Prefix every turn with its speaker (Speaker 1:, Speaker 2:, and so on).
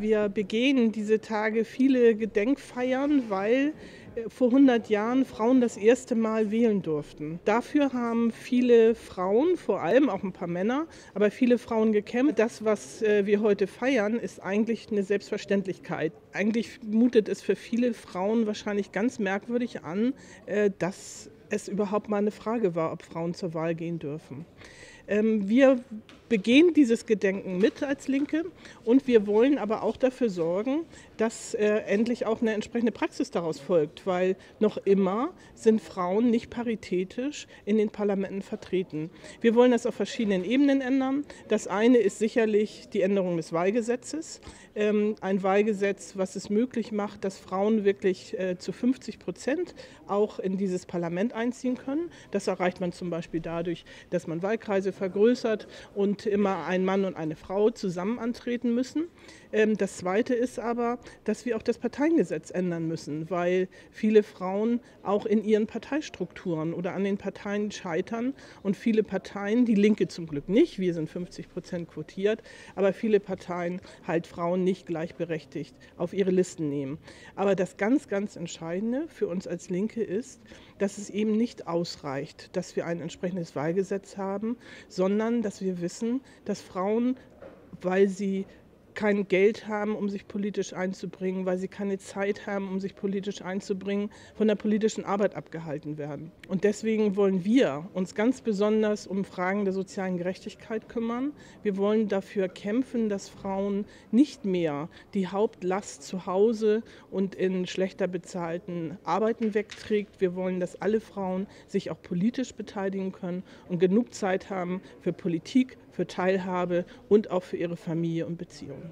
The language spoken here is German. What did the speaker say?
Speaker 1: Wir begehen diese Tage viele Gedenkfeiern, weil äh, vor 100 Jahren Frauen das erste Mal wählen durften. Dafür haben viele Frauen, vor allem auch ein paar Männer, aber viele Frauen gekämpft. Das, was äh, wir heute feiern, ist eigentlich eine Selbstverständlichkeit. Eigentlich mutet es für viele Frauen wahrscheinlich ganz merkwürdig an, äh, dass es überhaupt mal eine Frage war, ob Frauen zur Wahl gehen dürfen. Ähm, wir begehen dieses Gedenken mit als Linke und wir wollen aber auch dafür sorgen, dass äh, endlich auch eine entsprechende Praxis daraus folgt, weil noch immer sind Frauen nicht paritätisch in den Parlamenten vertreten. Wir wollen das auf verschiedenen Ebenen ändern. Das eine ist sicherlich die Änderung des Wahlgesetzes. Ähm, ein Wahlgesetz, was es möglich macht, dass Frauen wirklich äh, zu 50 Prozent auch in dieses Parlament einziehen können. Das erreicht man zum Beispiel dadurch, dass man Wahlkreise vergrößert und immer ein Mann und eine Frau zusammen antreten müssen. Ähm, das Zweite ist aber, dass wir auch das Parteiengesetz ändern müssen, weil viele Frauen auch in ihren Parteistrukturen oder an den Parteien scheitern und viele Parteien, die Linke zum Glück nicht, wir sind 50 Prozent quotiert, aber viele Parteien halt Frauen nicht gleichberechtigt auf ihre Listen nehmen. Aber das ganz, ganz Entscheidende für uns als Linke ist, dass es eben nicht ausreicht, dass wir ein entsprechendes Wahlgesetz haben, sondern dass wir wissen, dass Frauen, weil sie kein Geld haben, um sich politisch einzubringen, weil sie keine Zeit haben, um sich politisch einzubringen, von der politischen Arbeit abgehalten werden. Und deswegen wollen wir uns ganz besonders um Fragen der sozialen Gerechtigkeit kümmern. Wir wollen dafür kämpfen, dass Frauen nicht mehr die Hauptlast zu Hause und in schlechter bezahlten Arbeiten wegträgt. Wir wollen, dass alle Frauen sich auch politisch beteiligen können und genug Zeit haben für Politik, für Teilhabe und auch für ihre Familie und Beziehungen.